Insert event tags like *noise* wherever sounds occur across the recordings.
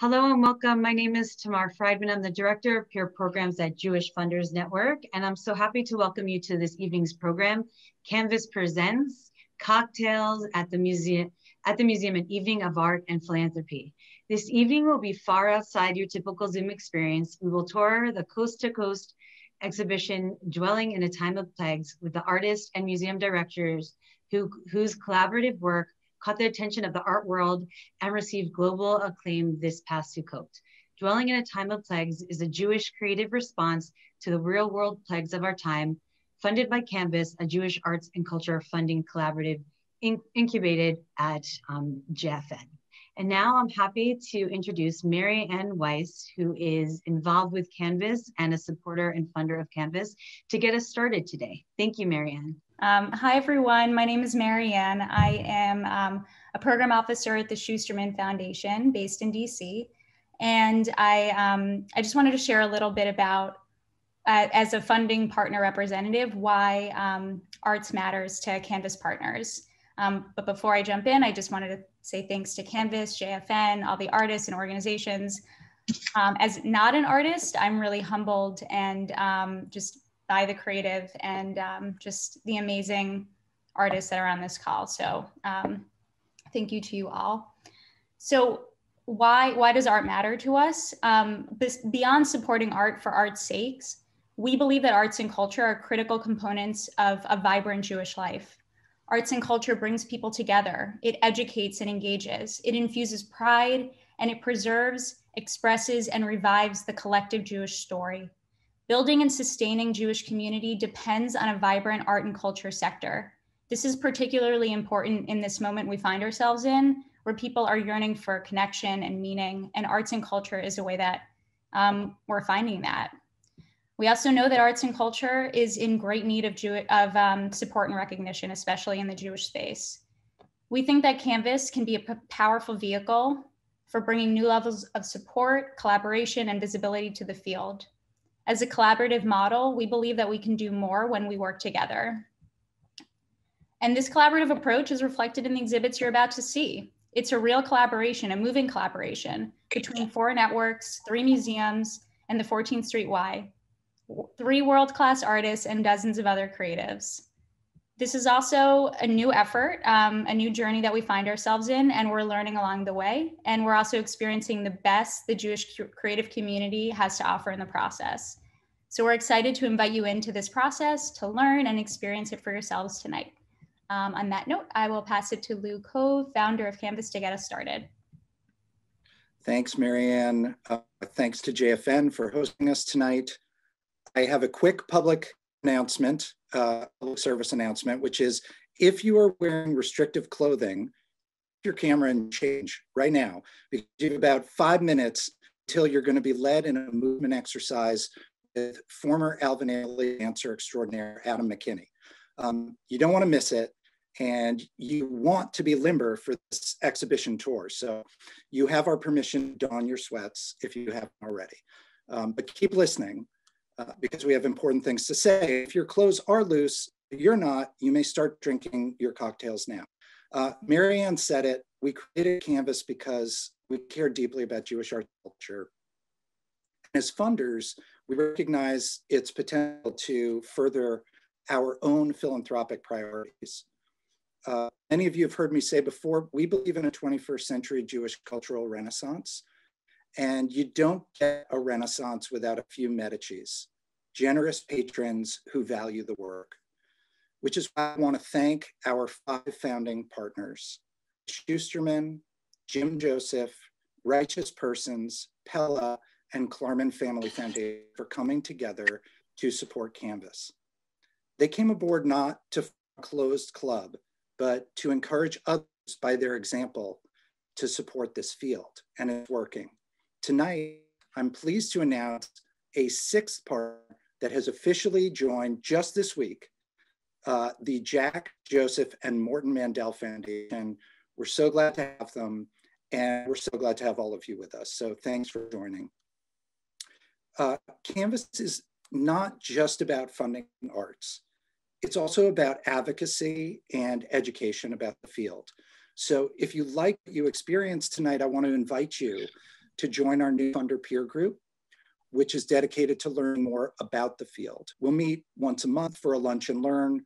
Hello and welcome. My name is Tamar Friedman. I'm the Director of Peer Programs at Jewish Funders Network, and I'm so happy to welcome you to this evening's program, Canvas Presents Cocktails at the Museum at the Museum an Evening of Art and Philanthropy. This evening will be far outside your typical Zoom experience. We will tour the coast to coast exhibition Dwelling in a Time of Plagues with the artists and museum directors who, whose collaborative work caught the attention of the art world and received global acclaim this past Sukkot. Dwelling in a Time of Plagues is a Jewish creative response to the real world plagues of our time, funded by Canvas, a Jewish arts and culture funding collaborative in incubated at um, JFN. And now I'm happy to introduce Mary Ann Weiss, who is involved with Canvas and a supporter and funder of Canvas, to get us started today. Thank you, Mary Ann. Um, hi, everyone. My name is Marianne. I am um, a program officer at the Schusterman Foundation based in DC. And I, um, I just wanted to share a little bit about, uh, as a funding partner representative, why um, arts matters to Canvas partners. Um, but before I jump in, I just wanted to say thanks to Canvas, JFN, all the artists and organizations. Um, as not an artist, I'm really humbled and just by the creative and um, just the amazing artists that are on this call. So um, thank you to you all. So why, why does art matter to us? Um, beyond supporting art for art's sakes, we believe that arts and culture are critical components of a vibrant Jewish life. Arts and culture brings people together. It educates and engages. It infuses pride and it preserves, expresses, and revives the collective Jewish story. Building and sustaining Jewish community depends on a vibrant art and culture sector. This is particularly important in this moment we find ourselves in, where people are yearning for connection and meaning, and arts and culture is a way that um, we're finding that. We also know that arts and culture is in great need of, Jew- of um, support and recognition, especially in the Jewish space. We think that Canvas can be a powerful vehicle for bringing new levels of support, collaboration, and visibility to the field. As a collaborative model, we believe that we can do more when we work together. And this collaborative approach is reflected in the exhibits you're about to see. It's a real collaboration, a moving collaboration between four networks, three museums, and the 14th Street Y, three world-class artists and dozens of other creatives. This is also a new effort, um, a new journey that we find ourselves in, and we're learning along the way. And we're also experiencing the best the Jewish creative community has to offer in the process. So we're excited to invite you into this process to learn and experience it for yourselves tonight. Um, on that note, I will pass it to Lou Cove, founder of Canvas, to get us started. Thanks, Marianne. Uh, thanks to JFN for hosting us tonight. I have a quick public announcement uh, service announcement, which is if you are wearing restrictive clothing, your camera and change right now because you have about five minutes until you're going to be led in a movement exercise with former Alvin Ailey dancer extraordinaire Adam McKinney. Um, you don't want to miss it and you want to be limber for this exhibition tour. So you have our permission to don your sweats if you haven't already. Um, but keep listening uh, because we have important things to say. If your clothes are loose, you're not, you may start drinking your cocktails now. Uh, Marianne said it, we created Canvas because we care deeply about Jewish art culture. As funders, we recognize its potential to further our own philanthropic priorities. Uh, many of you have heard me say before, we believe in a 21st century Jewish cultural renaissance. And you don't get a renaissance without a few Medicis, generous patrons who value the work, which is why I want to thank our five founding partners, Schusterman, Jim Joseph, Righteous Persons, Peleh, and Klarman Family Foundation for coming together to support Canvas. They came aboard not to a closed club, but to encourage others by their example to support this field, and it's working. Tonight, I'm pleased to announce a sixth partner that has officially joined just this week, uh, the Jack, Joseph, and Morton Mandel Foundation. We're so glad to have them, and we're so glad to have all of you with us. So thanks for joining. Uh, Canvas is not just about funding arts. It's also about advocacy and education about the field. So if you like what you experienced tonight, I want to invite you to join our new funder peer group, which is dedicated to learn more about the field. We'll meet once a month for a lunch and learn,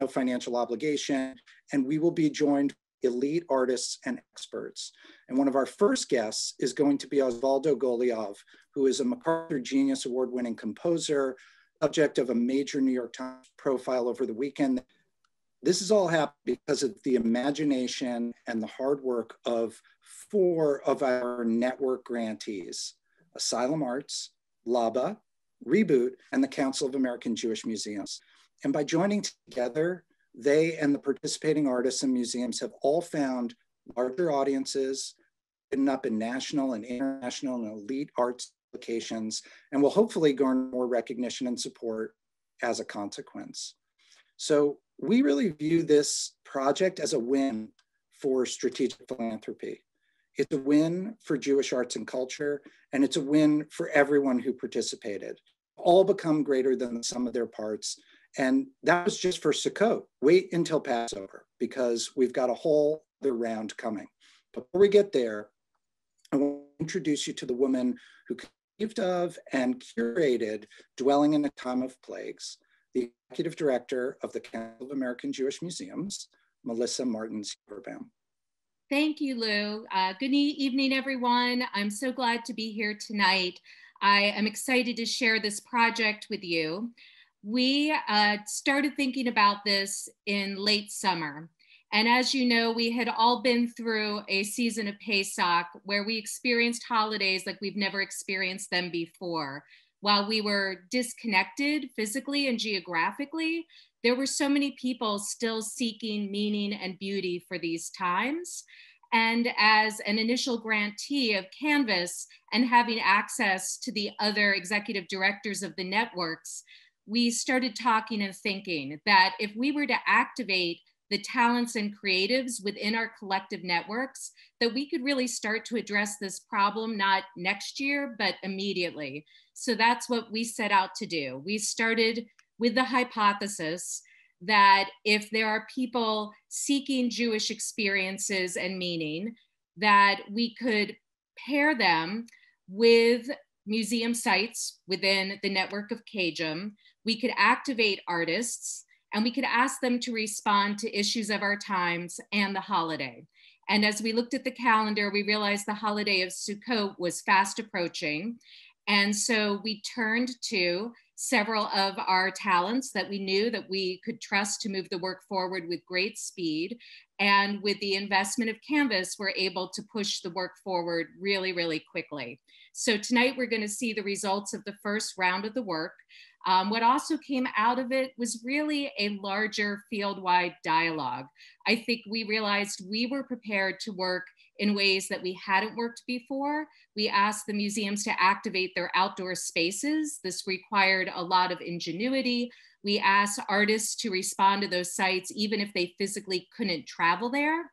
no financial obligation, and we will be joined elite artists and experts. And one of our first guests is going to be Osvaldo Golijov, who is a MacArthur Genius Award winning composer, subject of a major New York Times profile over the weekend. This is all happened because of the imagination and the hard work of four of our network grantees, Asylum Arts, LABA, Reboot, and the Council of American Jewish Museums. And by joining together, they and the participating artists and museums have all found larger audiences, hidden up in national and international and elite arts applications, and will hopefully garner more recognition and support as a consequence. So we really view this project as a win for strategic philanthropy. It's a win for Jewish arts and culture, and it's a win for everyone who participated. All become greater than the sum of their parts, and that was just for Sukkot. Wait until Passover because we've got a whole other round coming. Before we get there, I want to introduce you to the woman who conceived of and curated Dwelling in a Time of Plagues, the executive director of the Council of American Jewish Museums, Melissa Martens Yaverbaum. Thank you, Lou. Uh, good evening, everyone. I'm so glad to be here tonight. I am excited to share this project with you we uh, started thinking about this in late summer. And as you know, we had all been through a season of Pesach where we experienced holidays like we've never experienced them before. While we were disconnected physically and geographically, there were so many people still seeking meaning and beauty for these times. And as an initial grantee of Canvas and having access to the other executive directors of the networks, we started talking and thinking that if we were to activate the talents and creatives within our collective networks, that we could really start to address this problem not next year, but immediately. So that's what we set out to do. We started with the hypothesis that if there are people seeking Jewish experiences and meaning, that we could pair them with museum sites within the network of CAJM we could activate artists and we could ask them to respond to issues of our times and the holiday. And as we looked at the calendar, we realized the holiday of Sukkot was fast approaching. And so we turned to several of our talents that we knew that we could trust to move the work forward with great speed. And with the investment of Canvas, we're able to push the work forward really, really quickly. So tonight we're gonna see the results of the first round of the work. Um, what also came out of it was really a larger field-wide dialogue. I think we realized we were prepared to work in ways that we hadn't worked before. We asked the museums to activate their outdoor spaces. This required a lot of ingenuity. We asked artists to respond to those sites even if they physically couldn't travel there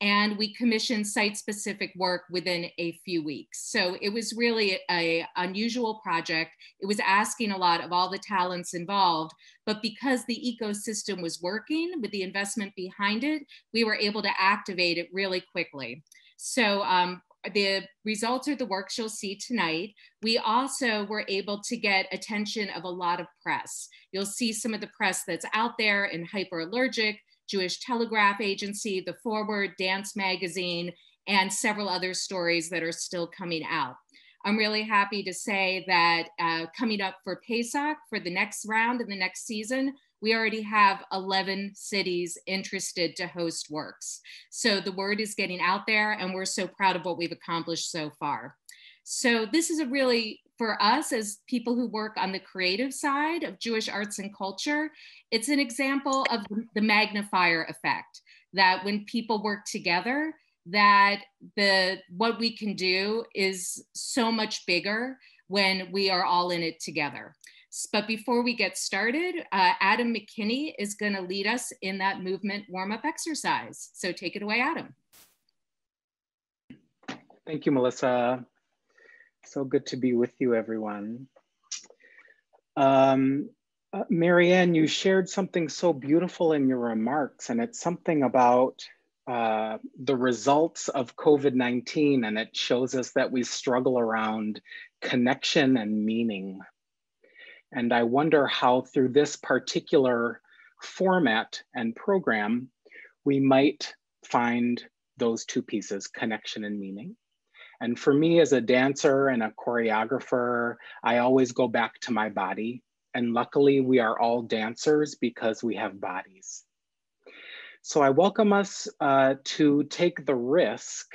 and we commissioned site-specific work within a few weeks. So it was really a unusual project. It was asking a lot of all the talents involved, but because the ecosystem was working with the investment behind it, we were able to activate it really quickly. So um, the results are the works you'll see tonight. We also were able to get attention of a lot of press. You'll see some of the press that's out there in Hyperallergic, Jewish Telegraph Agency, The Forward, Dance Magazine, and several other stories that are still coming out. I'm really happy to say that uh, coming up for Pesach for the next round and the next season, we already have 11 cities interested to host works. So the word is getting out there and we're so proud of what we've accomplished so far. So this is a really for us as people who work on the creative side of Jewish arts and culture, it's an example of the magnifier effect that when people work together, that the what we can do is so much bigger when we are all in it together. But before we get started, uh, Adam McKinney is going to lead us in that movement warm up exercise. So take it away, Adam. Thank you, Melissa. So good to be with you, everyone. Um, uh, Marianne, you shared something so beautiful in your remarks, and it's something about uh, the results of COVID 19, and it shows us that we struggle around connection and meaning. And I wonder how, through this particular format and program, we might find those two pieces connection and meaning. And for me, as a dancer and a choreographer, I always go back to my body. And luckily, we are all dancers because we have bodies. So I welcome us uh, to take the risk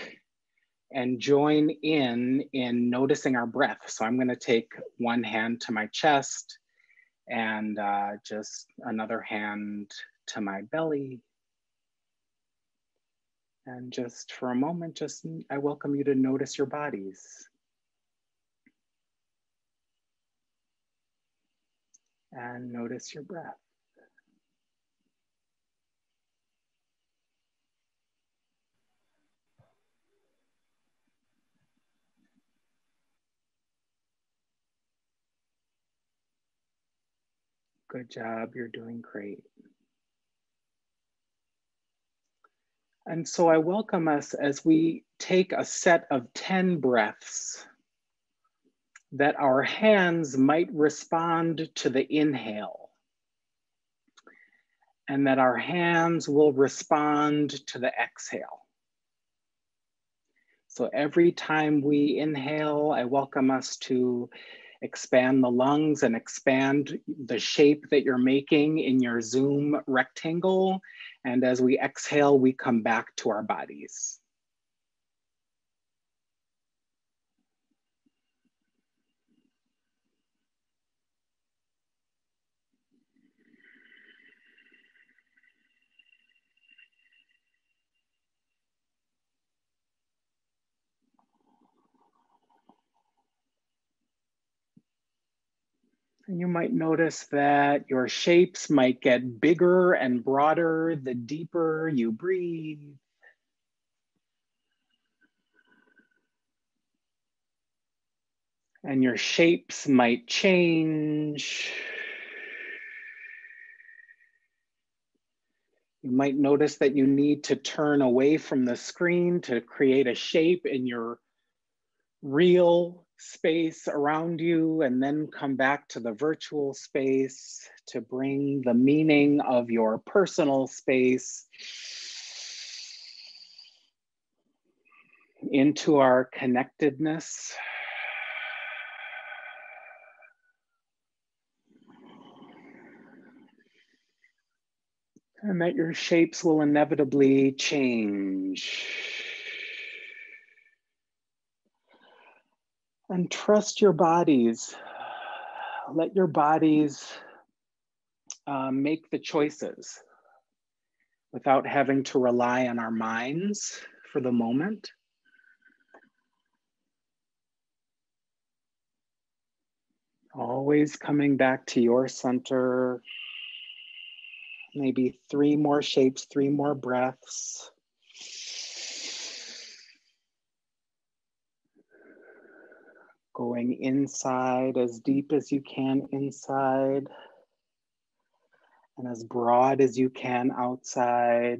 and join in in noticing our breath. So I'm going to take one hand to my chest and uh, just another hand to my belly. And just for a moment, just I welcome you to notice your bodies. And notice your breath. Good job, you're doing great. And so I welcome us as we take a set of 10 breaths that our hands might respond to the inhale and that our hands will respond to the exhale. So every time we inhale, I welcome us to expand the lungs and expand the shape that you're making in your Zoom rectangle. And as we exhale, we come back to our bodies. And you might notice that your shapes might get bigger and broader the deeper you breathe. And your shapes might change. You might notice that you need to turn away from the screen to create a shape in your real space around you and then come back to the virtual space to bring the meaning of your personal space into our connectedness. And that your shapes will inevitably change. And trust your bodies. Let your bodies uh, make the choices without having to rely on our minds for the moment. Always coming back to your center. Maybe three more shapes, three more breaths. Going inside as deep as you can inside and as broad as you can outside.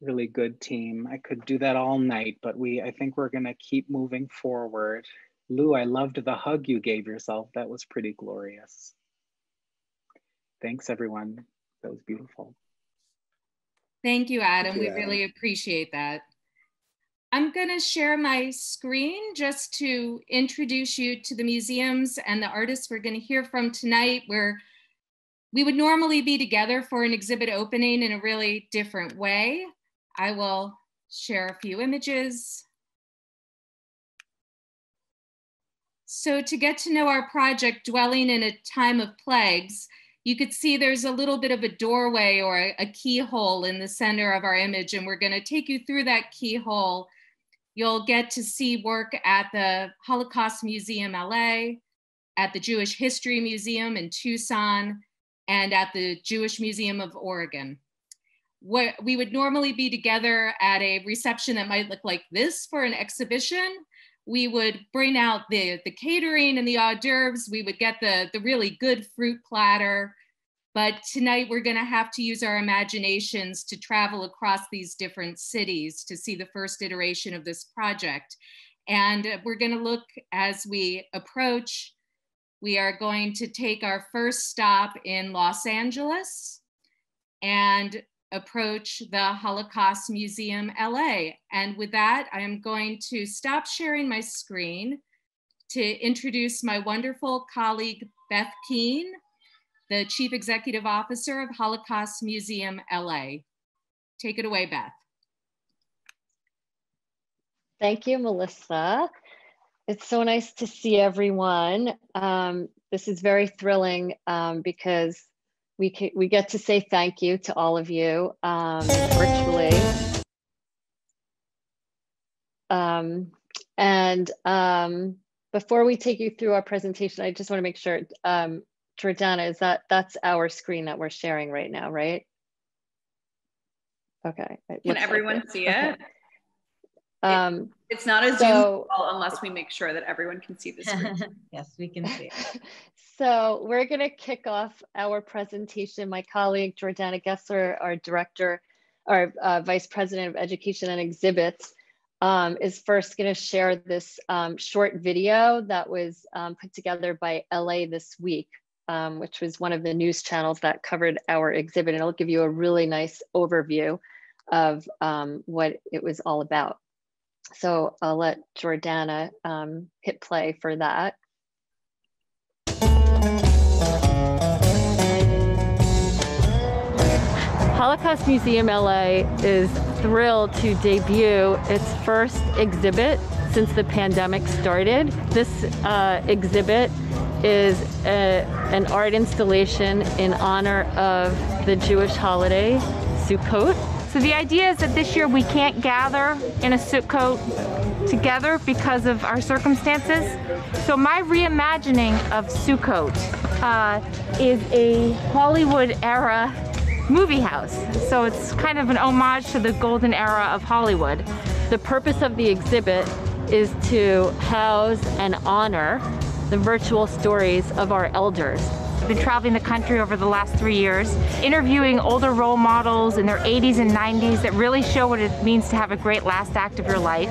Really good team. I could do that all night, but we I think we're going to keep moving forward. Lou, I loved the hug you gave yourself. That was pretty glorious. Thanks, everyone. That was beautiful. Thank you, Adam. Thank you, we really appreciate that. I'm going to share my screen just to introduce you to the museums and the artists we're going to hear from tonight, where we would normally be together for an exhibit opening in a really different way. I will share a few images. So to get to know our project, Dwelling in a Time of Plagues, you could see there's a little bit of a doorway or a, a keyhole in the center of our image, and we're gonna take you through that keyhole. You'll get to see work at the Holocaust Museum LA, at the Jewish History Museum in Tucson, and at the Jewish Museum of Oregon. we would normally be together at a reception that might look like this for an exhibition. We would bring out the, the catering and the hors d'oeuvres. We would get the, the really good fruit platter. But tonight we're gonna have to use our imaginations to travel across these different cities to see the first iteration of this project. And uh, we're gonna look as we approach, we are going to take our first stop in Los Angeles and approach the Holocaust Museum LA. And with that, I am going to stop sharing my screen to introduce my wonderful colleague, Beth Kean, the Chief Executive Officer of Holocaust Museum LA. Take it away, Beth. Thank you, Melissa. It's so nice to see everyone. Um, this is very thrilling um, because we can, we get to say thank you to all of you um, virtually. Um, and um, before we take you through our presentation, I just want to make sure, um, Jordana, is that that's our screen that we're sharing right now, right? Okay. Can everyone like see okay. it? Um, it's not a Zoom call unless we make sure that everyone can see the screen. *laughs* yes, we can see it. *laughs* So we're going to kick off our presentation. My colleague Jordana Gessler, our director, our uh, vice president of education and exhibits, um, is first going to share this um, short video that was um, put together by LA this week, um, which was one of the news channels that covered our exhibit. And it'll give you a really nice overview of um, what it was all about. So I'll let Jordana um, hit play for that. Holocaust Museum LA is thrilled to debut its first exhibit since the pandemic started. This uh, exhibit is a, an art installation in honor of the Jewish holiday, Sukkot. So the idea is that this year we can't gather in a Sukkot together because of our circumstances. So my reimagining of Sukkot uh, is a Hollywood era movie house. So it's kind of an homage to the golden era of Hollywood. The purpose of the exhibit is to house and honor the virtual stories of our elders. I've been traveling the country over the last three years, interviewing older role models in their 80s and 90s that really show what it means to have a great last act of your life.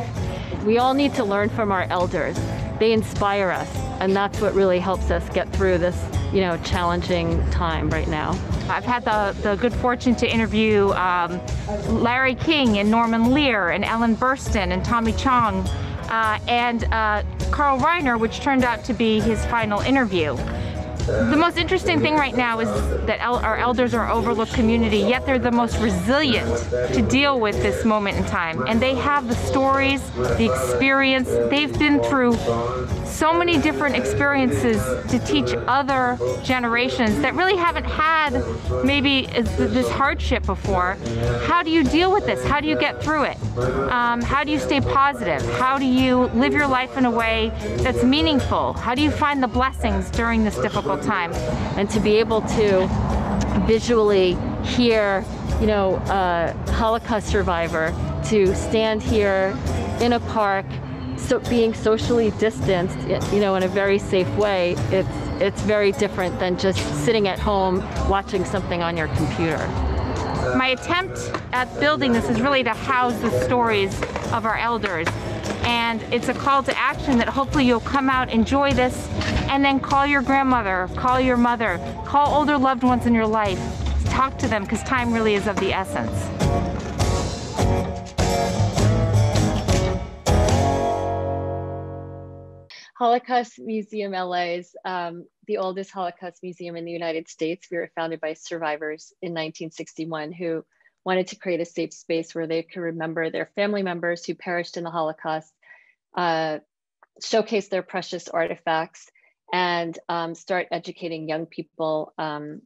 We all need to learn from our elders. They inspire us, and that's what really helps us get through this, you know, challenging time right now. I've had the, the good fortune to interview um, Larry King and Norman Lear and Ellen Burstyn and Tommy Chong uh, and uh, Carl Reiner, which turned out to be his final interview. The most interesting thing right now is that el our elders are overlooked community, yet they're the most resilient to deal with this moment in time. And they have the stories, the experience. They've been through so many different experiences to teach other generations that really haven't had maybe this hardship before. How do you deal with this? How do you get through it? Um, how do you stay positive? How do you live your life in a way that's meaningful? How do you find the blessings during this difficult time. And to be able to visually hear, you know, a Holocaust survivor, to stand here in a park, so being socially distanced, you know, in a very safe way, it's it's very different than just sitting at home watching something on your computer. My attempt at building this is really to house the stories of our elders and it's a call to action that hopefully you'll come out, enjoy this, and then call your grandmother, call your mother, call older loved ones in your life. Talk to them because time really is of the essence. Holocaust Museum LA is um, the oldest Holocaust museum in the United States. We were founded by survivors in 1961 who wanted to create a safe space where they could remember their family members who perished in the Holocaust uh, showcase their precious artifacts and um, start educating young people um,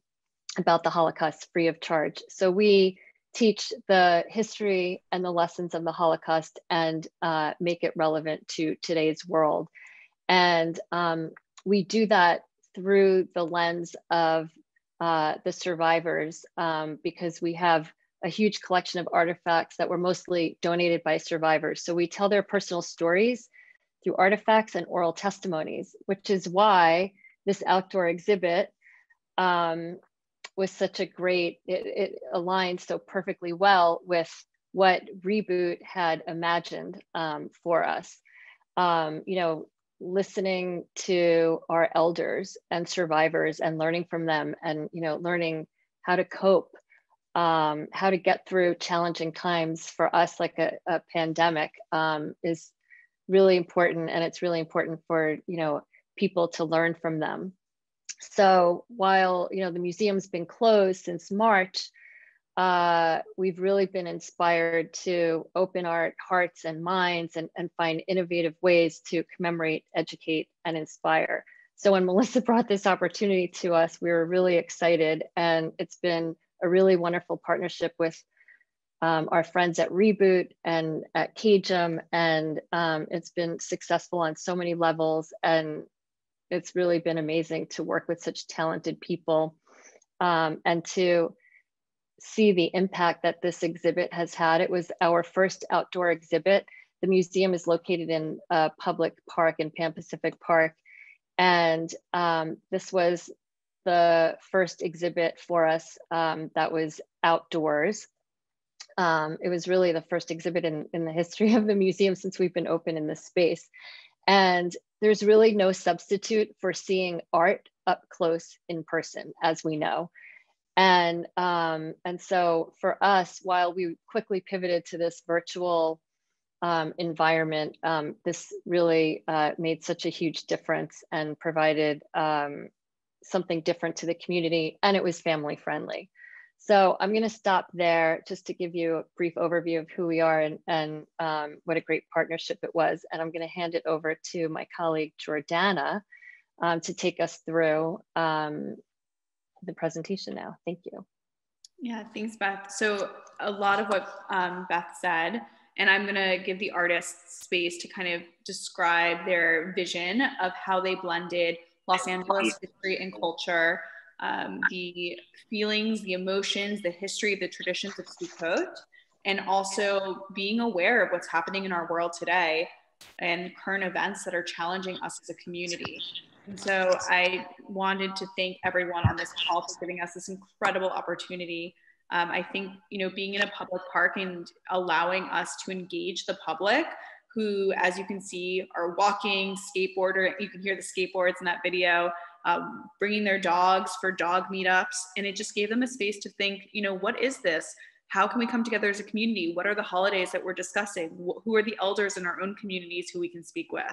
about the Holocaust free of charge. So we teach the history and the lessons of the Holocaust and uh, make it relevant to today's world. And um, we do that through the lens of uh, the survivors um, because we have a huge collection of artifacts that were mostly donated by survivors. So we tell their personal stories through artifacts and oral testimonies, which is why this outdoor exhibit um, was such a great, it, it aligned so perfectly well with what Reboot had imagined um, for us. Um, you know, listening to our elders and survivors and learning from them and, you know, learning how to cope, um, how to get through challenging times for us, like a, a pandemic, um, is really important. And it's really important for, you know, people to learn from them. So while, you know, the museum's been closed since March, uh, we've really been inspired to open our hearts and minds and, and find innovative ways to commemorate, educate, and inspire. So when Melissa *laughs* brought this opportunity to us, we were really excited and it's been a really wonderful partnership with um, our friends at Reboot and at CAJM, and um, it's been successful on so many levels. And it's really been amazing to work with such talented people um, and to see the impact that this exhibit has had. It was our first outdoor exhibit. The museum is located in a public park in Pan Pacific Park. And um, this was the first exhibit for us um, that was outdoors. Um, it was really the first exhibit in, in the history of the museum since we've been open in this space. And there's really no substitute for seeing art up close in person, as we know. And, um, and so for us, while we quickly pivoted to this virtual um, environment, um, this really uh, made such a huge difference and provided um, something different to the community and it was family friendly. So I'm going to stop there just to give you a brief overview of who we are and, and um, what a great partnership it was. And I'm going to hand it over to my colleague Jordana um, to take us through um, the presentation now. Thank you. Yeah, thanks, Beth. So a lot of what um, Beth said, and I'm gonna give the artists space to kind of describe their vision of how they blended Los Angeles history and culture, um, the feelings, the emotions, the history, the traditions of Sukkot, and also being aware of what's happening in our world today and current events that are challenging us as a community. And so I wanted to thank everyone on this call for giving us this incredible opportunity. Um, I think, you know, being in a public park and allowing us to engage the public who, as you can see, are walking, skateboarder, you can hear the skateboards in that video, um, bringing their dogs for dog meetups. And it just gave them a space to think, you know, what is this? How can we come together as a community? What are the holidays that we're discussing? Who are the elders in our own communities who we can speak with?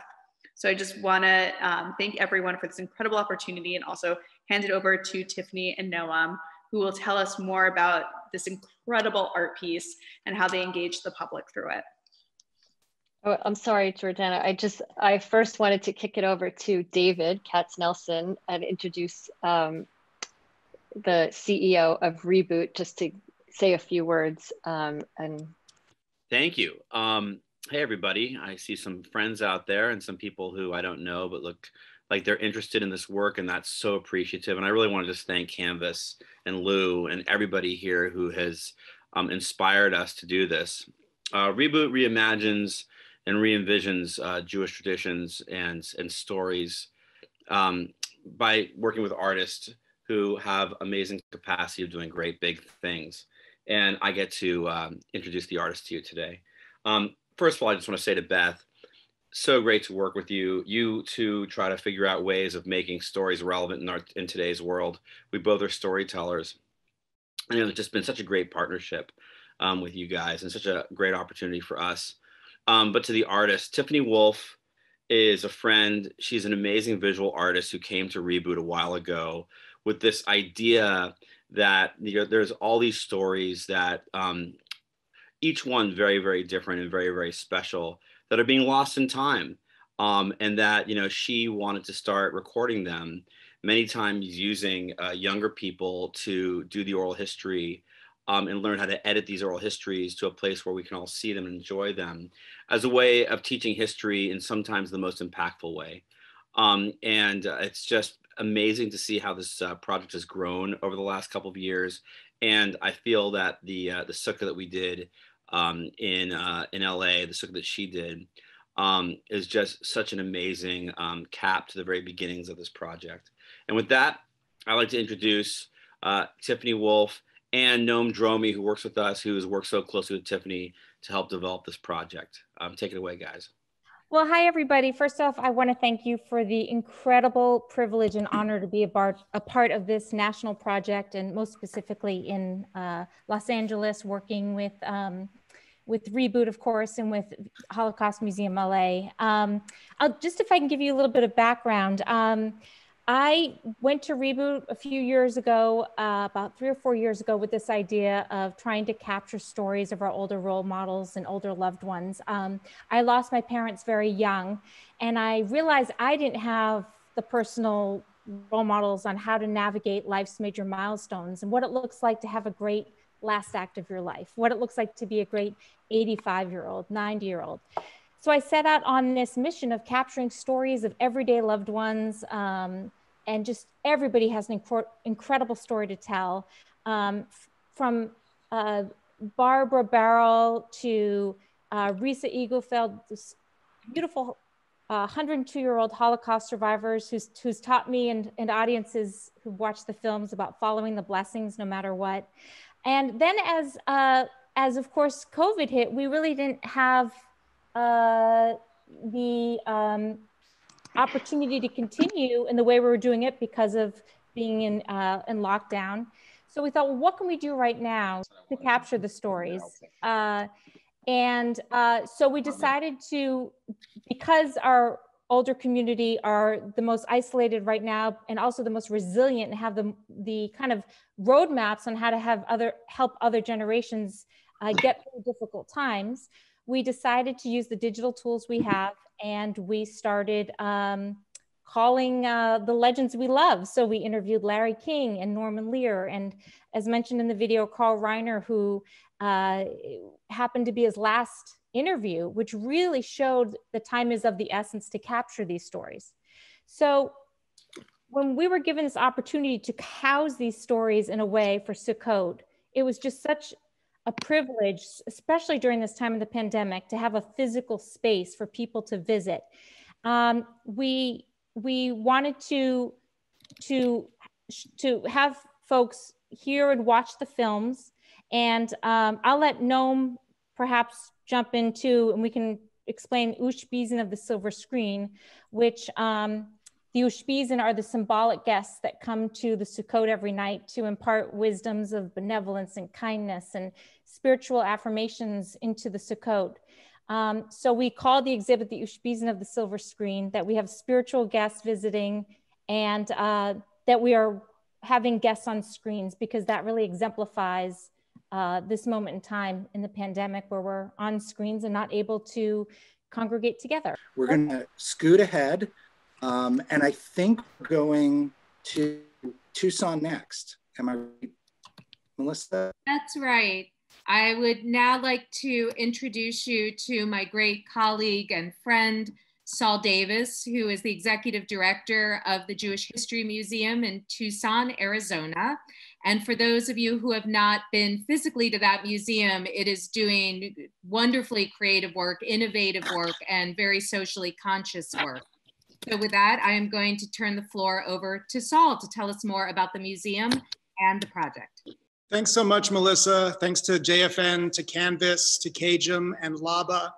So I just want to um, thank everyone for this incredible opportunity and also hand it over to Tiffany and Noam, who will tell us more about this incredible art piece and how they engage the public through it. Oh, I'm sorry, Jordana. I just, I first wanted to kick it over to David Katznelson and introduce um, the CEO of Reboot just to say a few words um, and Thank you. Um, hey everybody. I see some friends out there and some people who i don't know but look like they're interested in this work and that's so appreciative. And i really want to just thank canvas and lou and everybody here who has um, inspired us to do this. Uh, reboot reimagines and re-envisions uh, jewish traditions and, and stories um, by working with artists who have amazing capacity of doing great big things. And i get to um, introduce the artist to you today. Um, first of all, I just want to say to Beth, so great to work with you. You to try to figure out ways of making stories relevant in our in today's world. We both are storytellers, and it's just been such a great partnership um, with you guys, and such a great opportunity for us. Um, but to the artist, Tiffany Woolf is a friend. She's an amazing visual artist who came to Reboot a while ago with this idea that you know, there's all these stories that um, each one very, very different and very, very special that are being lost in time. Um, and that, you know, she wanted to start recording them many times using uh, younger people to do the oral history um, and learn how to edit these oral histories to a place where we can all see them and enjoy them as a way of teaching history in sometimes the most impactful way. Um, and uh, it's just amazing to see how this uh, project has grown over the last couple of years And I feel that the uh, the sukkah that we did um, in uh, in LA, the sukkah that she did, um, is just such an amazing um, cap to the very beginnings of this project. And with that, I'd like to introduce uh, Tiffany Woolf and Noam Dromi, who works with us, who has worked so closely with Tiffany to help develop this project. Um, take it away, guys. Well, hi, everybody. First off, I want to thank you for the incredible privilege and honor to be a, bar, a part of this national project, and most specifically in uh, Los Angeles, working with um, with Reboot, of course, and with Holocaust Museum LA. Um, just if I can give you a little bit of background. Um, I went to Reboot a few years ago, uh, about three or four years ago, with this idea of trying to capture stories of our older role models and older loved ones. Um, I lost my parents very young, and I realized I didn't have the personal role models on how to navigate life's major milestones and what it looks like to have a great last act of your life, what it looks like to be a great 85 year old, 90 year old. So I set out on this mission of capturing stories of everyday loved ones, um, and just everybody has an inc- incredible story to tell um, from uh, Barbara Barrell to uh, Risa Eaglefeld, this beautiful 102 uh, year old Holocaust survivors who's, who's taught me and, and audiences who watch the films about following the blessings no matter what. And then as, uh, as of course COVID hit, we really didn't have uh, the um, opportunity to continue in the way we were doing it because of being in, uh, in lockdown. So we thought, well, what can we do right now to capture the stories? Uh, and uh, so we decided to, because our older community are the most isolated right now and also the most resilient and have the, the kind of roadmaps on how to have other help other generations uh, get through difficult times we decided to use the digital tools we have and we started um, calling uh, the legends we love. So we interviewed Larry King and Norman Lear, and as mentioned in the video, Carl Reiner, who uh, happened to be his last interview, which really showed the time is of the essence to capture these stories. So when we were given this opportunity to house these stories in a way for Sukkot, it was just such a privilege, especially during this time of the pandemic, to have a physical space for people to visit. Um, we we wanted to to to have folks hear and watch the films, and um, I'll let Noam perhaps jump into, and we can explain Ushpizin of the silver screen, which um, the Ushpizin are the symbolic guests that come to the Sukkot every night to impart wisdoms of benevolence and kindness and spiritual affirmations into the Sukkot. Um, so we call the exhibit the Ushpizin of the silver screen, that we have spiritual guests visiting and uh, that we are having guests on screens because that really exemplifies uh, this moment in time in the pandemic where we're on screens and not able to congregate together. We're going to scoot ahead um, and I think we're going to Tucson next. Am I right, Melissa? That's right. I would now like to introduce you to my great colleague and friend, Saul Davis, who is the executive director of the Jewish History Museum in Tucson, Arizona. And for those of you who have not been physically to that museum, it is doing wonderfully creative work, innovative work, and very socially conscious work. So with that, I am going to turn the floor over to Saul to tell us more about the museum and the project. Thanks so much, Melissa. Thanks to JFN, to Canvas, to CAJM, and LABA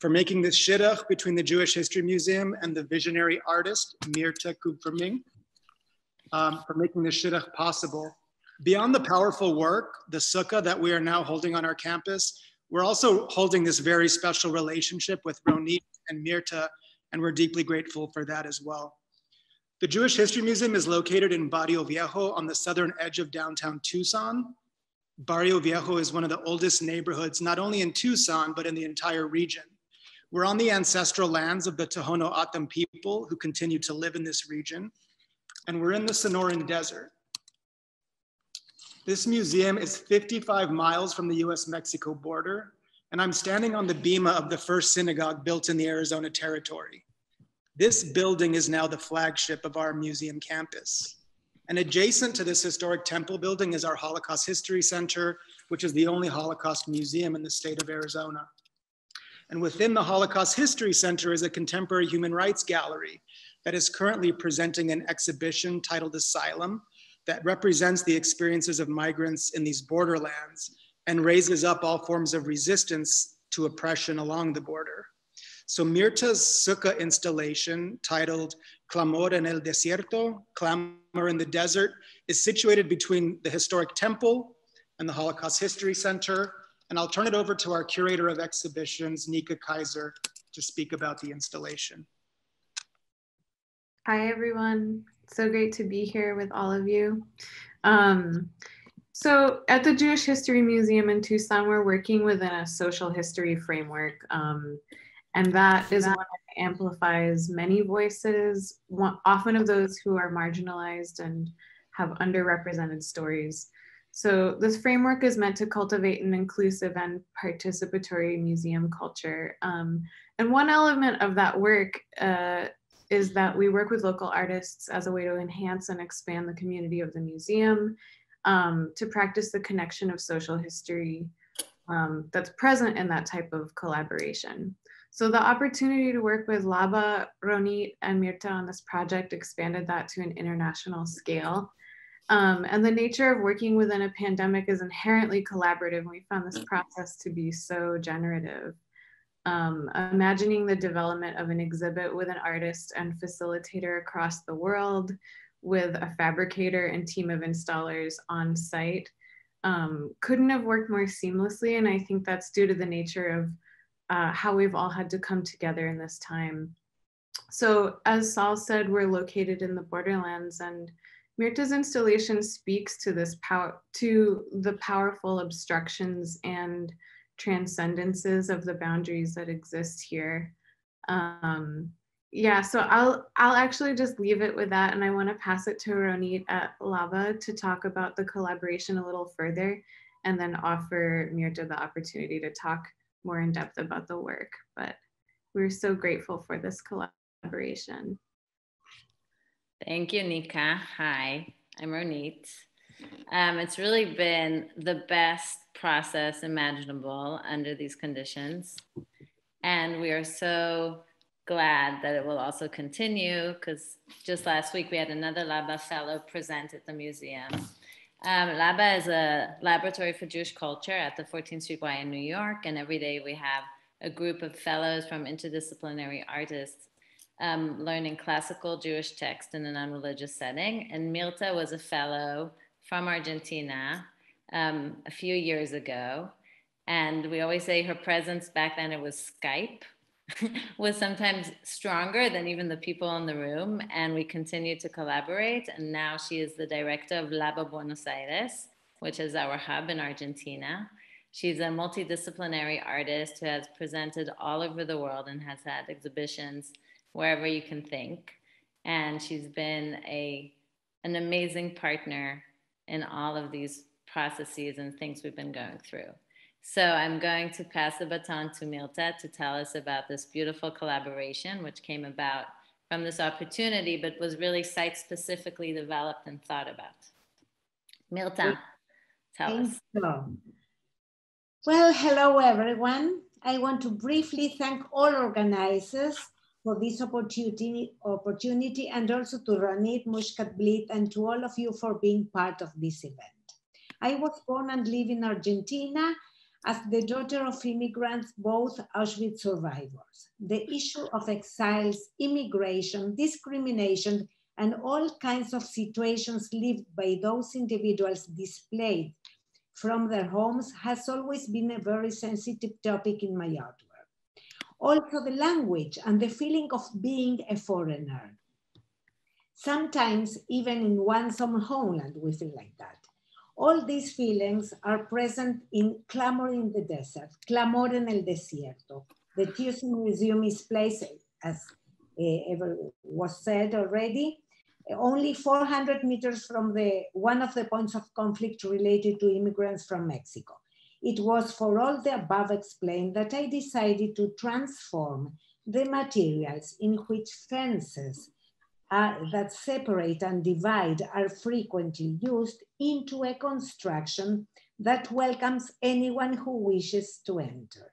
for making this shidduch between the Jewish History Museum and the visionary artist, Mirta Kupferminc, um, for making this shidduch possible. Beyond the powerful work, the sukkah that we are now holding on our campus, we're also holding this very special relationship with Ronit and Mirta and we're deeply grateful for that as well. The Jewish History Museum is located in Barrio Viejo on the southern edge of downtown Tucson. Barrio Viejo is one of the oldest neighborhoods, not only in Tucson, but in the entire region. We're on the ancestral lands of the Tohono O'odham people who continue to live in this region, and we're in the Sonoran Desert. This museum is 55 miles from the US-Mexico border and I'm standing on the bema of the first synagogue built in the Arizona territory. This building is now the flagship of our museum campus. And adjacent to this historic temple building is our Holocaust History Center, which is the only Holocaust museum in the state of Arizona. And within the Holocaust History Center is a contemporary human rights gallery that is currently presenting an exhibition titled Asylum that represents the experiences of migrants in these borderlands and raises up all forms of resistance to oppression along the border. So Mirta's sukkah installation titled Clamor en el Desierto, Clamor in the Desert, is situated between the historic temple and the Holocaust History Center. And I'll turn it over to our curator of exhibitions, Nika Kaiser, to speak about the installation. Hi, everyone. So great to be here with all of you. Um, so at the Jewish History Museum in Tucson, we're working within a social history framework. Um, and that is one that amplifies many voices, often of those who are marginalized and have underrepresented stories. So this framework is meant to cultivate an inclusive and participatory museum culture. Um, and one element of that work uh, is that we work with local artists as a way to enhance and expand the community of the museum, um, to practice the connection of social history um, that's present in that type of collaboration. So the opportunity to work with Laba, Ronit, and Mirta on this project expanded that to an international scale. Um, and the nature of working within a pandemic is inherently collaborative. And we found this process to be so generative. Um, imagining the development of an exhibit with an artist and facilitator across the world, with a fabricator and team of installers on site, um, couldn't have worked more seamlessly. And I think that's due to the nature of uh, how we've all had to come together in this time. So as Saul said, we're located in the borderlands and Mirta's installation speaks to this power, to the powerful obstructions and transcendences of the boundaries that exist here. Um, yeah, so I'll I'll actually just leave it with that, and I want to pass it to Ronit at LABA to talk about the collaboration a little further, and then offer Mirta the opportunity to talk more in depth about the work. But we're so grateful for this collaboration. Thank you, Nika. Hi, I'm Ronit. Um, it's really been the best process imaginable under these conditions. And we are so glad that it will also continue because just last week we had another LABA fellow present at the museum. Um, LABA is a laboratory for Jewish culture at the 14th Street Y in New York, and every day we have a group of fellows from interdisciplinary artists um, learning classical Jewish text in a non-religious setting. And Mirta was a fellow from Argentina um, a few years ago. And we always say her presence back then, it was Skype, *laughs* was sometimes stronger than even the people in the room. And we continued to collaborate. And now she is the director of Laba Buenos Aires, which is our hub in Argentina. She's a multidisciplinary artist who has presented all over the world and has had exhibitions wherever you can think. And she's been a, an amazing partner in all of these processes and things we've been going through. So I'm going to pass the baton to Mirta to tell us about this beautiful collaboration, which came about from this opportunity, but was really site specifically developed and thought about. Mirta, tell Thank us. Well, hello everyone. I want to briefly thank all organizers for this opportunity, opportunity and also to Ronit Muszkatblit and to all of you for being part of this event. I was born and live in Argentina as the daughter of immigrants, both Auschwitz survivors. The issue of exiles, immigration, discrimination, and all kinds of situations lived by those individuals displaced from their homes has always been a very sensitive topic in my artwork. Also the language and the feeling of being a foreigner. Sometimes even in one's own homeland, we feel like that. All these feelings are present in Clamor in the Desert, Clamor en el Desierto. The Tucson Museum is placed, as uh, ever was said already, only 400 meters from the one of the points of conflict related to immigrants from Mexico. It was for all the above explained that I decided to transform the materials in which fences uh, that separate and divide are frequently used into a construction that welcomes anyone who wishes to enter.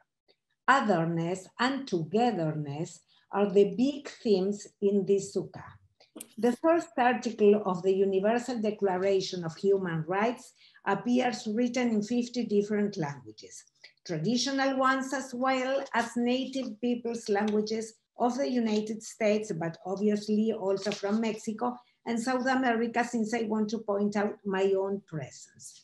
Otherness and togetherness are the big themes in this sukkah. The first article of the Universal Declaration of Human Rights appears written in 50 different languages, traditional ones as well as native people's languages of the United States, but obviously also from Mexico and South America, since I want to point out my own presence.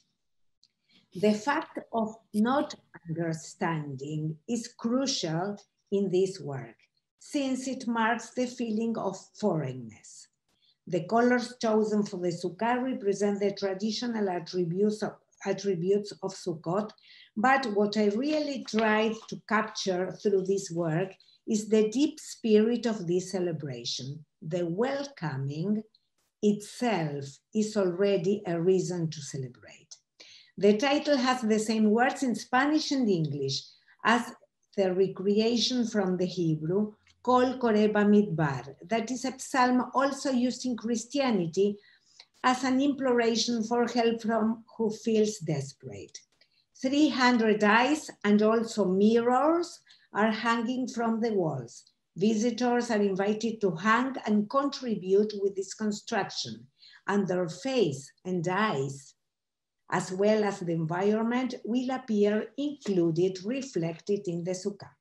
The fact of not understanding is crucial in this work, since it marks the feeling of foreignness. The colors chosen for the Sukkah represent the traditional attributes of, attributes of Sukkot, but what I really tried to capture through this work is the deep spirit of this celebration. The welcoming itself is already a reason to celebrate. The title has the same words in Spanish and English as the recreation from the Hebrew, Kol Kore Midbar. That is a psalm also used in Christianity as an imploration for help from who feels desperate. 300 eyes and also mirrors are hanging from the walls. Visitors are invited to hang and contribute with this construction, and their face and eyes, as well as the environment, will appear included, reflected in the sukkah.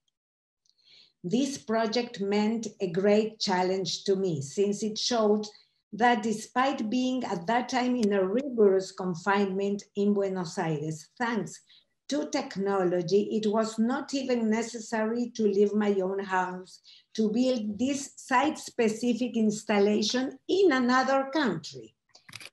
This project meant a great challenge to me since it showed that despite being at that time in a rigorous confinement in Buenos Aires, thanks to technology, it was not even necessary to leave my own house to build this site-specific installation in another country.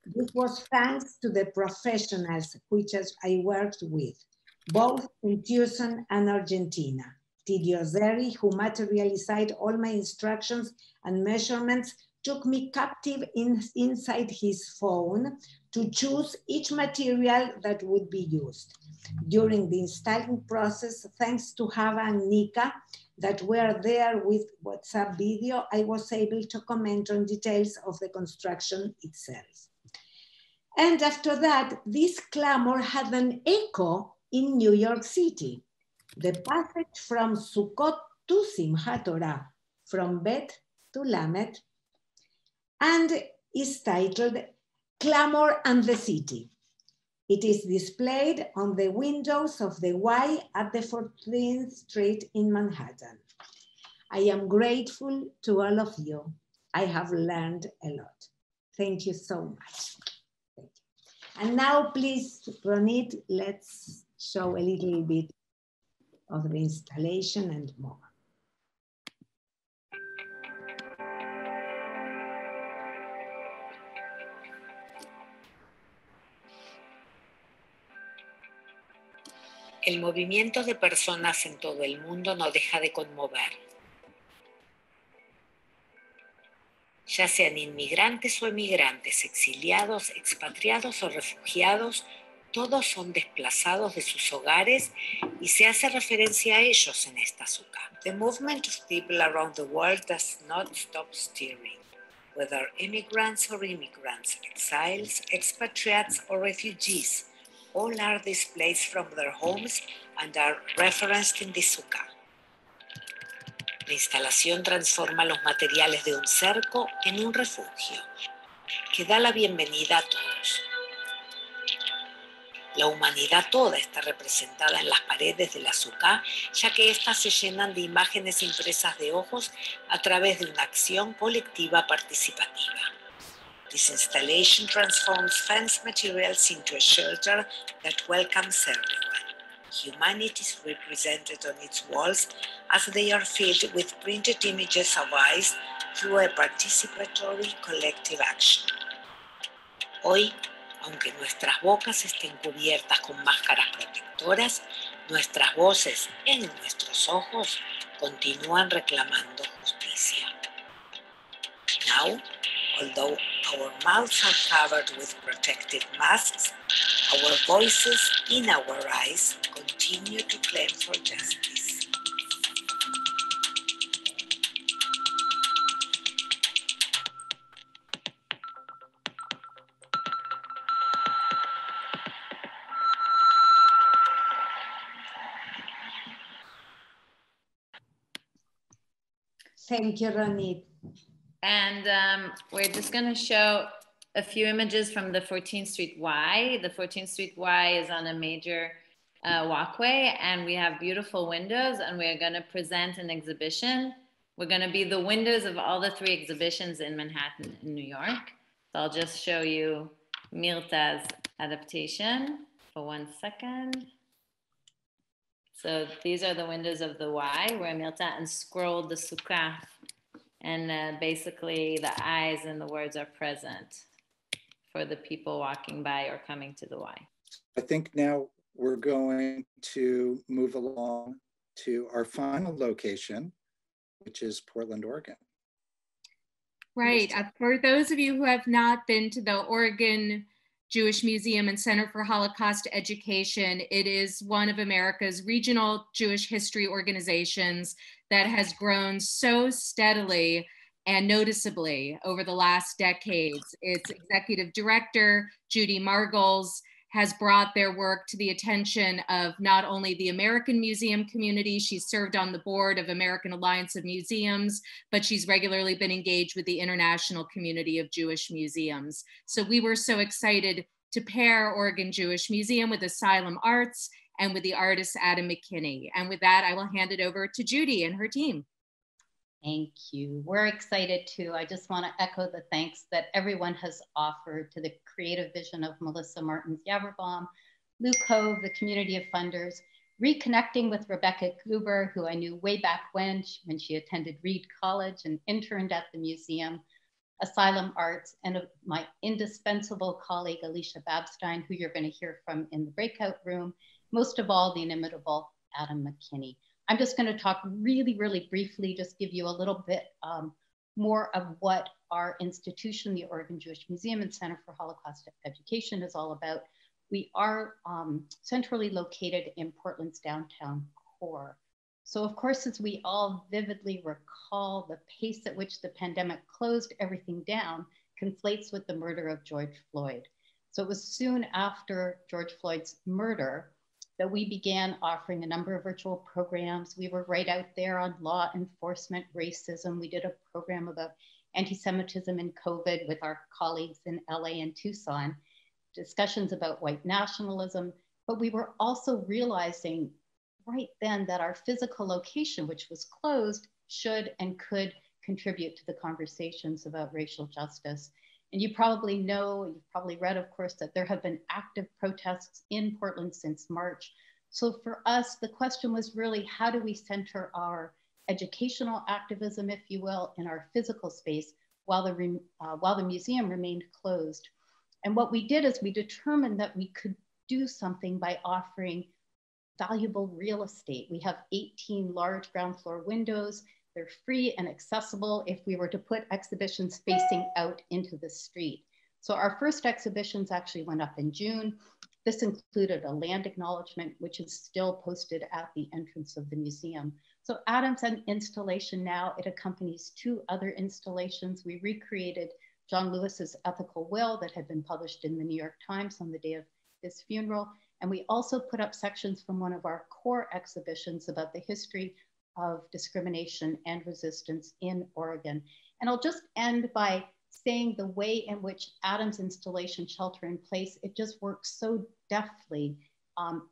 This was thanks to the professionals which I worked with, both in Tucson and Argentina. Tidio Zeri, who materialized all my instructions and measurements, took me captive in, inside his phone to choose each material that would be used. During the installing process, thanks to Hava and Nika that were there with WhatsApp video, I was able to comment on details of the construction itself. And after that, this clamor had an echo in New York City. The passage from Sukkot to Simchat Torah, from Bet to Lamed, and is titled Clamor and the City. It is displayed on the windows of the Y at the 14th Street in Manhattan. I am grateful to all of you. I have learned a lot. Thank you so much. You. And now please, Ronit, let's show a little bit of the installation and more. El movimiento de personas en todo el mundo no deja de conmover. Ya sean inmigrantes o emigrantes, exiliados, expatriados o refugiados, todos son desplazados de sus hogares y se hace referencia a ellos en esta azúcar. The movement of people around the world does not stop steering. Whether immigrants or immigrants, exiles, expatriates or refugees, all are displaced from their homes and are referenced in the sukkah. La instalación transforma los materiales de un cerco en un refugio que da la bienvenida a todos. La humanidad toda está representada en las paredes de la ya que éstas se llenan de imágenes impresas de ojos a través de una acción colectiva participativa. This installation transforms fence materials into a shelter that welcomes everyone. Humanity is represented on its walls as they are filled with printed images of eyes through a participatory collective action. Hoy, aunque nuestras bocas estén cubiertas con máscaras protectoras, nuestras voces en nuestros ojos continúan reclamando justicia. Now, although our mouths are covered with protective masks, our voices in our eyes continue to claim for justice. Thank you, Ronit. And um, we're just going to show a few images from the 14th Street Y. The 14th Street Y is on a major uh, walkway, and we have beautiful windows, and we're going to present an exhibition. We're going to be the windows of all the three exhibitions in Manhattan, in New York. So I'll just show you Mirta's adaptation for one second. So these are the windows of the Y where Mirta unscrolled the sukkah and uh, basically the eyes and the words are present for the people walking by or coming to the Y. I think now we're going to move along to our final location, which is Portland, Oregon. Right. Uh, for those of you who have not been to the Oregon Jewish Museum and Center for Holocaust Education, it is one of America's regional Jewish history organizations that has grown so steadily and noticeably over the last decades. Its executive director, Judy Margles, has brought their work to the attention of not only the American museum community, she's served on the board of American Alliance of Museums, but she's regularly been engaged with the international community of Jewish museums. So we were so excited to pair Oregon Jewish Museum with Asylum Arts and with the artist Adam McKinney. And with that, I will hand it over to Judy and her team. Thank you. We're excited too. I just want to echo the thanks that everyone has offered to the creative vision of Melissa Martens Yaverbaum, Lou Cove, the community of funders, reconnecting with Rebecca Guber, who I knew way back when, when she attended Reed College and interned at the museum, Asylum Arts, and my indispensable colleague, Alicia Babstein, who you're going to hear from in the breakout room, most of all, the inimitable Adam McKinney. I'm just going to talk really, really briefly, just give you a little bit um, more of what our institution, the Oregon Jewish Museum and Center for Holocaust Education, is all about. We are um, centrally located in Portland's downtown core. So, of course, as we all vividly recall, the pace at which the pandemic closed everything down conflates with the murder of George Floyd. So, it was soon after George Floyd's murder that we began offering a number of virtual programs. We were right out there on law enforcement, racism. We did a program about anti Semitism and COVID with our colleagues in LA and Tucson, discussions about white nationalism. But we were also realizing right then that our physical location, which was closed, should and could contribute to the conversations about racial justice. And you probably know, you've probably read, of course, that there have been active protests in Portland since March. So for us, the question was really how do we center our educational activism, if you will, in our physical space while the, uh, while the museum remained closed. And what we did is we determined that we could do something by offering valuable real estate. We have 18 large ground floor windows they're free and accessible if we were to put exhibitions facing out into the street. So our first exhibitions actually went up in June. This included a land acknowledgement, which is still posted at the entrance of the museum. So Adam's an installation now, it accompanies two other installations. We recreated John Lewis's ethical will that had been published in the New York Times on the day of his funeral. And we also put up sections from one of our core exhibitions about the history of discrimination and resistance in Oregon. And I'll just end by saying the way in which Adam's installation Shelter in Place, it just works so deftly, um,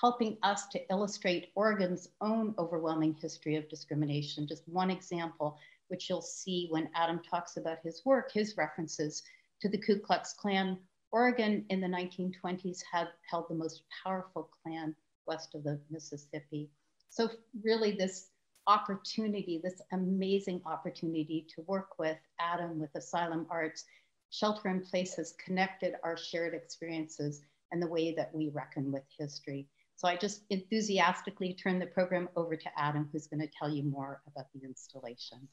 helping us to illustrate Oregon's own overwhelming history of discrimination. Just one example, which you'll see when Adam talks about his work, his references to the Ku Klux Klan. Oregon in the 1920s had held the most powerful Klan west of the Mississippi. So really this opportunity, this amazing opportunity to work with Adam with Asylum Arts, Shelter in Place has connected our shared experiences and the way that we reckon with history. So I just enthusiastically turn the program over to Adam, who's going to tell you more about the installation.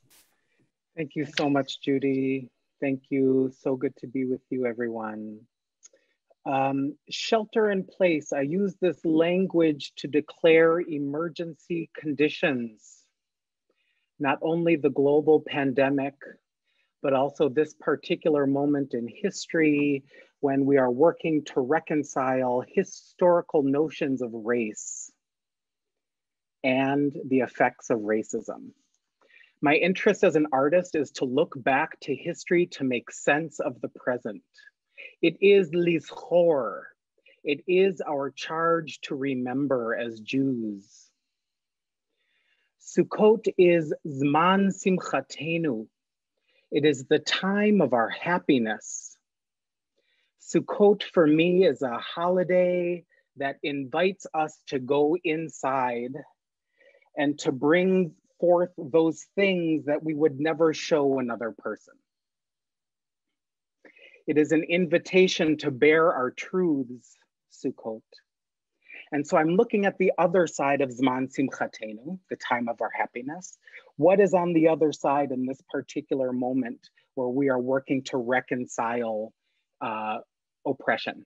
Thank you so much, Judy. Thank you. So good to be with you, everyone. Um, shelter in place, I use this language to declare emergency conditions. Not only the global pandemic, but also this particular moment in history when we are working to reconcile historical notions of race and the effects of racism. My interest as an artist is to look back to history to make sense of the present. It is lizchor. It is our charge to remember as Jews. Sukkot is zman simchatenu. It is the time of our happiness. Sukkot for me is a holiday that invites us to go inside and to bring forth those things that we would never show another person. It is an invitation to bear our truths, Sukkot. And so I'm looking at the other side of Zman Simchatenu, the time of our happiness. What is on the other side in this particular moment where we are working to reconcile uh, oppression?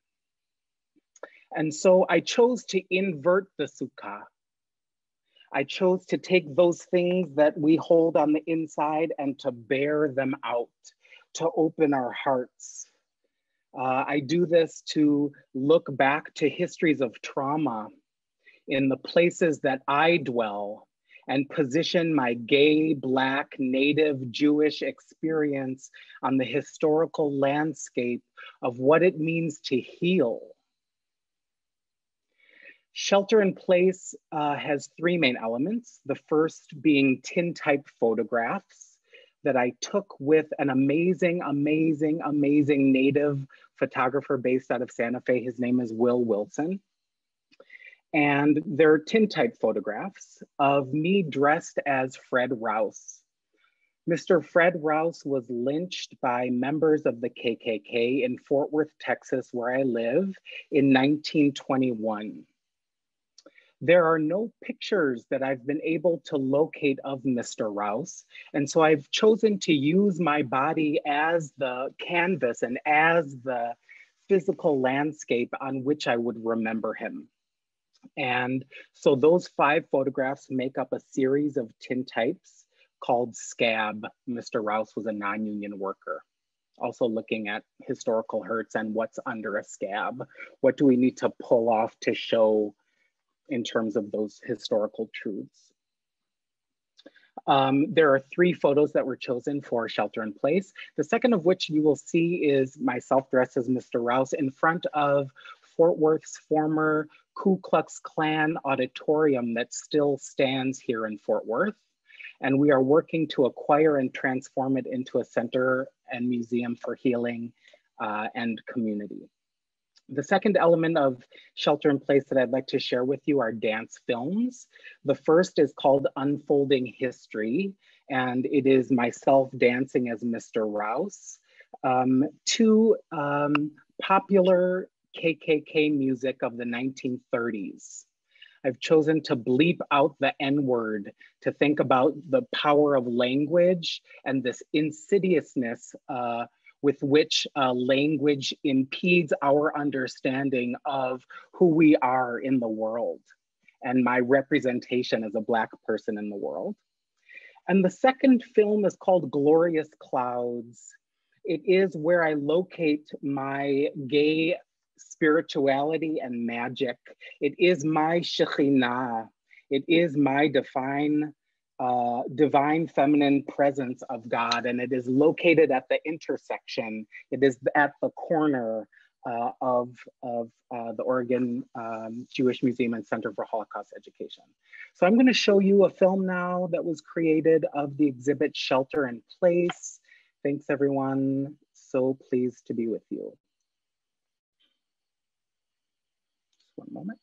And so I chose to invert the sukkah. I chose to take those things that we hold on the inside and to bear them out, to open our hearts. Uh, I do this to look back to histories of trauma in the places that I dwell and position my gay, Black, Native, Jewish experience on the historical landscape of what it means to heal Shelter in place uh, has three main elements. The first being tintype photographs that I took with an amazing, amazing, amazing native photographer based out of Santa Fe. His name is Will Wilson. And they're tintype photographs of me dressed as Fred Rouse. Mr. Fred Rouse was lynched by members of the KKK in Fort Worth, Texas, where I live, in 1921 there are no pictures that I've been able to locate of Mr. Rouse. And so I've chosen to use my body as the canvas and as the physical landscape on which I would remember him. And so those five photographs make up a series of tintypes called Scab. Mr. Rouse was a non-union worker. Also looking at historical hurts and what's under a scab. What do we need to pull off to show in terms of those historical truths. Um, there are three photos that were chosen for shelter in place. The second of which you will see is myself dressed as Mr. Rouse in front of Fort Worth's former Ku Klux Klan auditorium that still stands here in Fort Worth. And we are working to acquire and transform it into a center and museum for healing uh, and community. The second element of shelter in place that I'd like to share with you are dance films. The first is called Unfolding History, and it is myself dancing as Mr. Rouse. Um, two um, popular KKK music of the 1930s. I've chosen to bleep out the N word to think about the power of language and this insidiousness uh, with which uh, language impedes our understanding of who we are in the world and my representation as a Black person in the world. And the second film is called Glorious Clouds. It is where I locate my gay spirituality and magic. It is my Shekhinah. It is my divine uh, divine feminine presence of God, and it is located at the intersection. It is at the corner uh, of, of uh, the Oregon um, Jewish Museum and Center for Holocaust Education. So I'm going to show you a film now that was created of the exhibit Shelter in Place. Thanks, everyone. So pleased to be with you. Just one moment.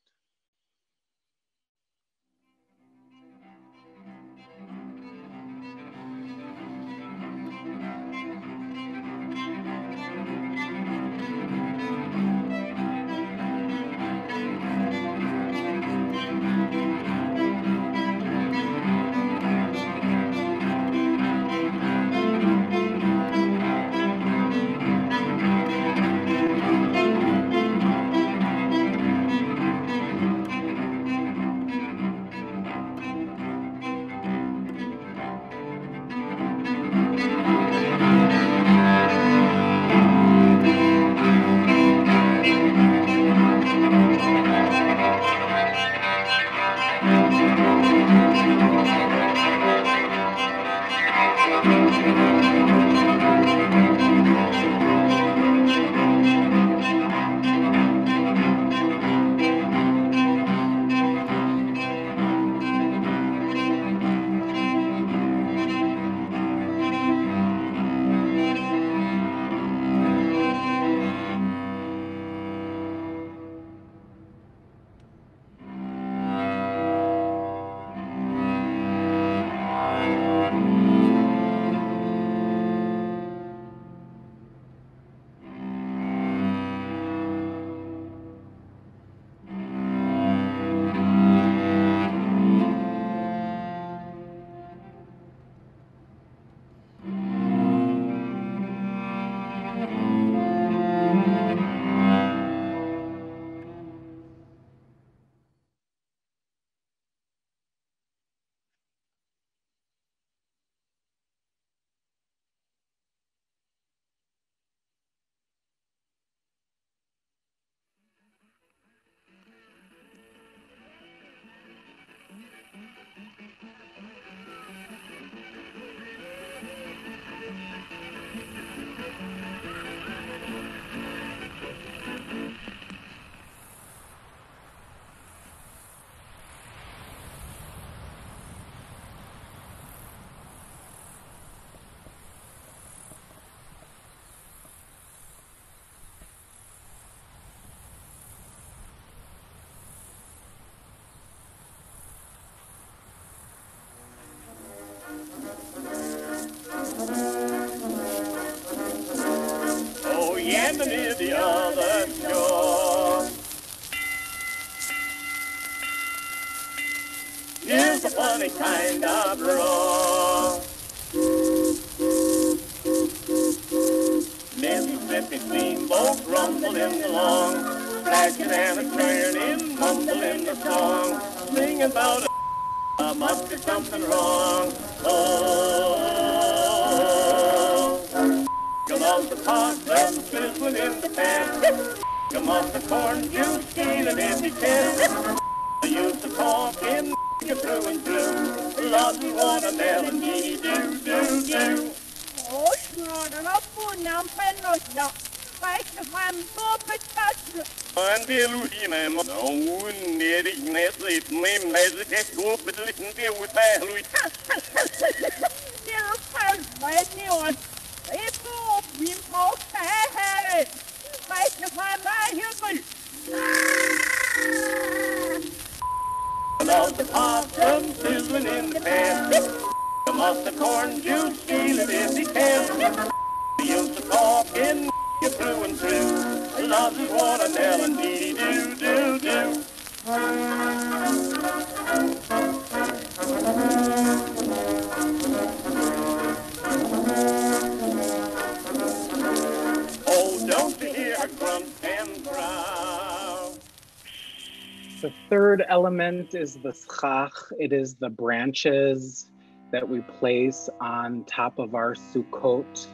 Element is the schach. It is the branches that we place on top of our sukkot.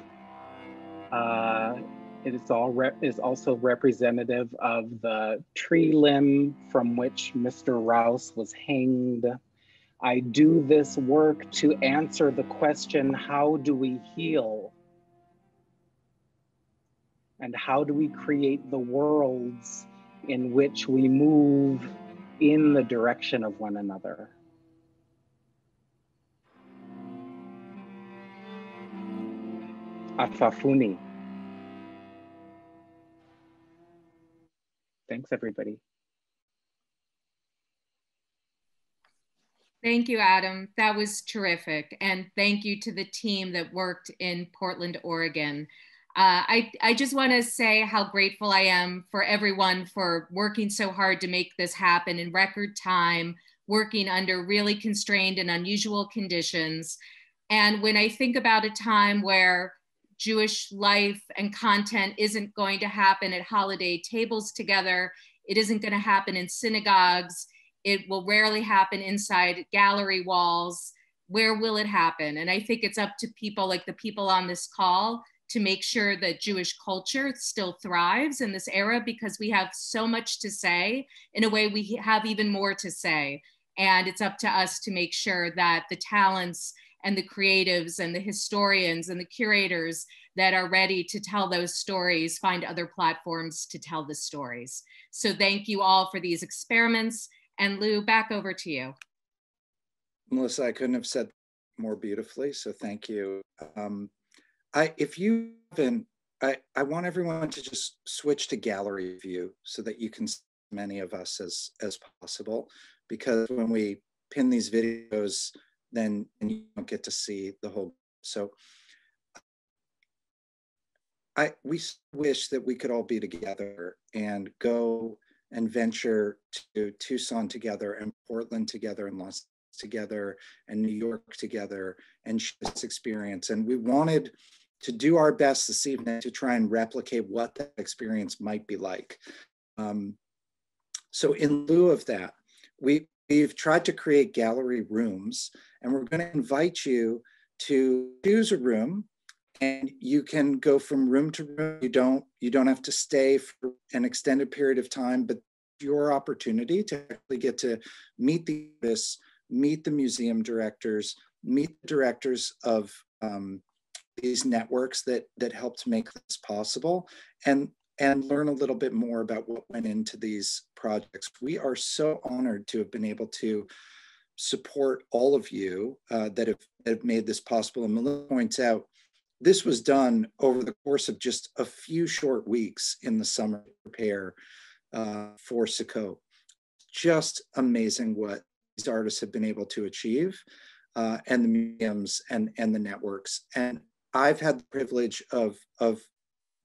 Uh, it is all re- is also representative of the tree limb from which Mr. Rouse was hanged. I do this work to answer the question how do we heal? And how do we create the worlds in which we move in the direction of one another? Afafuni. Thanks, everybody. Thank you, Adam. That was terrific. And thank you to the team that worked in Portland, Oregon. Uh, I, I just want to say how grateful I am for everyone for working so hard to make this happen in record time, working under really constrained and unusual conditions. And when I think about a time where Jewish life and content isn't going to happen at holiday tables together, it isn't going to happen in synagogues, it will rarely happen inside gallery walls. Where will it happen? And I think it's up to people like the people on this call to make sure that Jewish culture still thrives in this era because we have so much to say. In a way, we have even more to say. And it's up to us to make sure that the talents and the creatives and the historians and the curators that are ready to tell those stories find other platforms to tell the stories. So thank you all for these experiments. And Lou, back over to you. Melissa, I couldn't have said more beautifully, so thank you. Um, I, if you haven't, I, I want everyone to just switch to gallery view so that you can see many of us as, as possible. Because when we pin these videos, then you don't get to see the whole. So I we wish that we could all be together and go and venture to Tucson together and Portland together and Los together and New York together and share this experience. And we wanted to do our best this evening to try and replicate what that experience might be like. Um, so in lieu of that, we, we've tried to create gallery rooms and we're gonna invite you to choose a room and you can go from room to room. You don't, you don't have to stay for an extended period of time, but your opportunity to actually get to meet the this, meet the museum directors, meet the directors of um, these networks that that helped make this possible, and and learn a little bit more about what went into these projects. We are so honored to have been able to support all of you uh, that, have, that have made this possible. And Melissa points out, this was done over the course of just a few short weeks in the summer to prepare uh, for Sukkot. Just amazing what these artists have been able to achieve uh, and the museums and, and the networks. And I've had the privilege of, of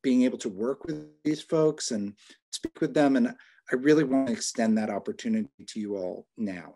being able to work with these folks and speak with them. And I really want to extend that opportunity to you all now.